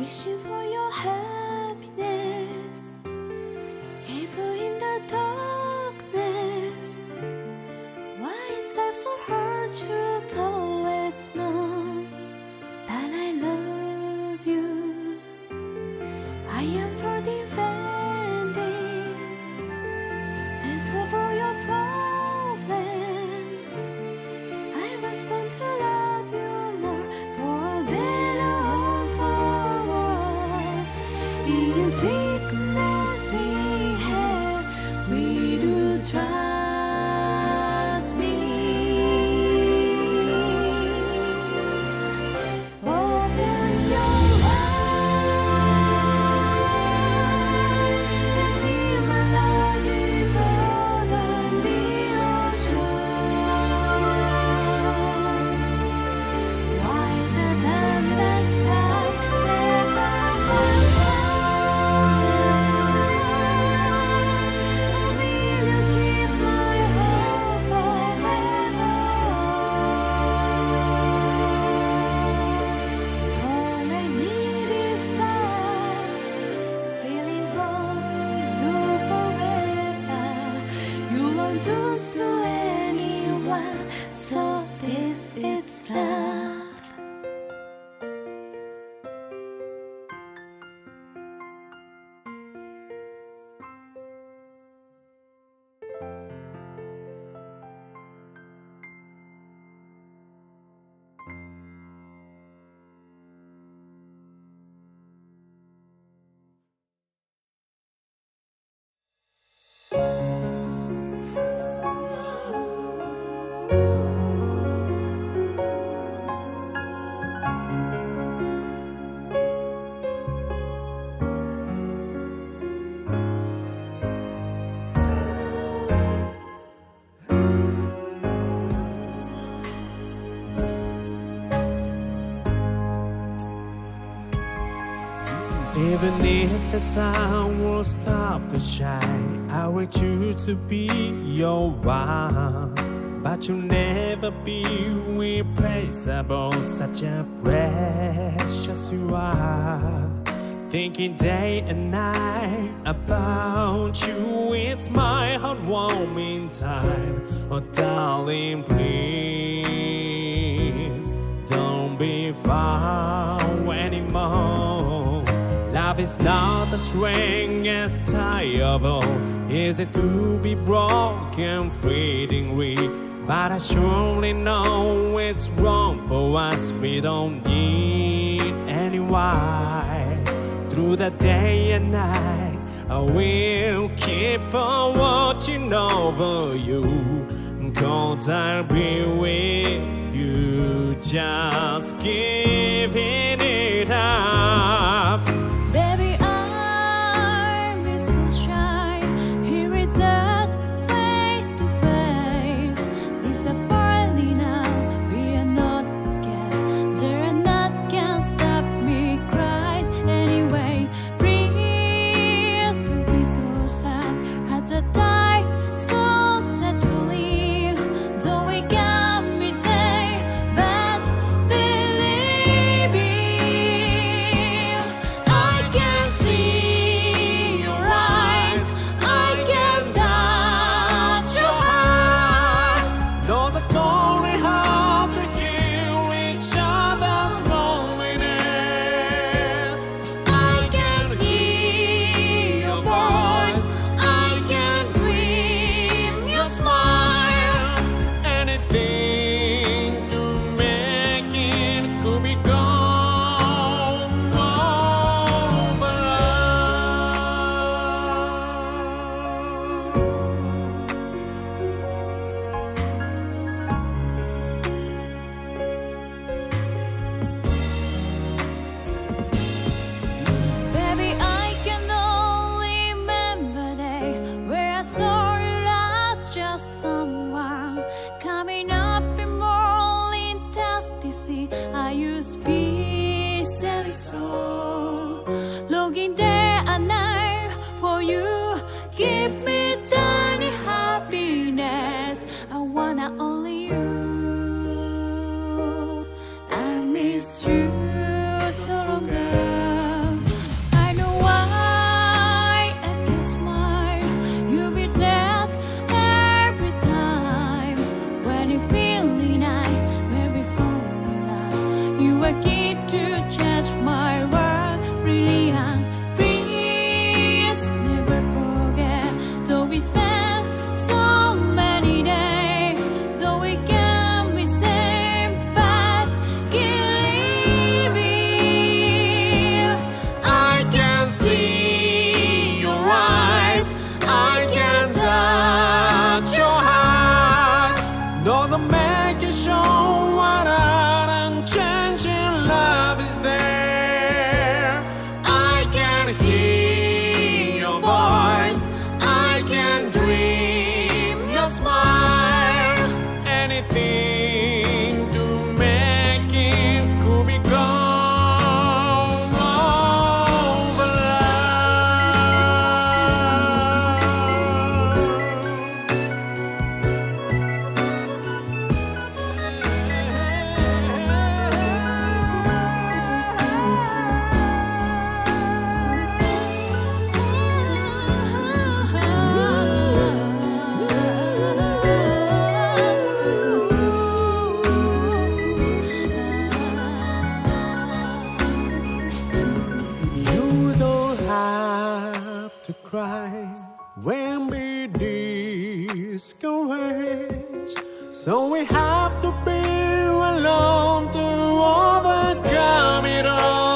wishing for your happiness, even in the darkness. Why is life so hard to always Even if the sun will stop to shine, I will choose to be your one. But you'll never be replaceable, such a precious you are. Thinking day and night about you, it's my heart warming time. Oh, darling, please don't be far is not the strongest tie of all. Is it to be broken, fleetingly? But I surely know it's wrong for us. We don't need any why. Through the day and night, I will keep on watching over you. Cause I'll be with you, just give it There 내 안날 for you. Give me time when we discouraged. So we have to be alone to overcome it all.